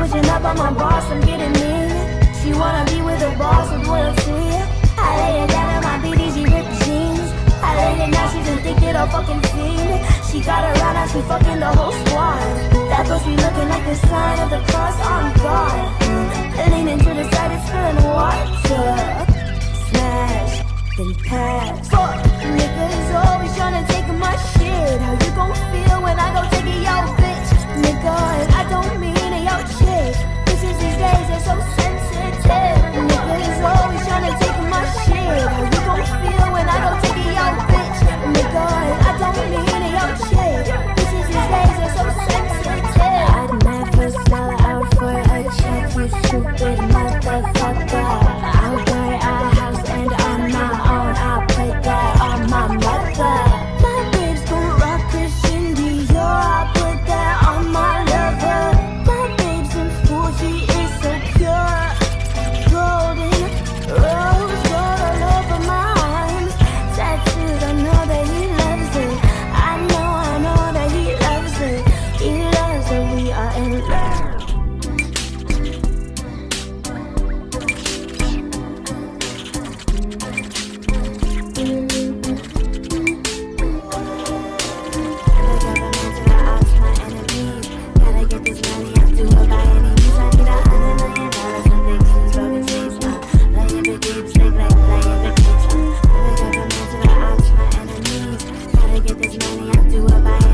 switching up on my boss, I'm getting mean. She wanna be with a boss with loyalty. Fucking fiend. She got her around now, she fucking the whole squad. That pussy looking like the sign of the cross on God. Leaning to the side, it's spilling water. Smash, then pass. me, I do what I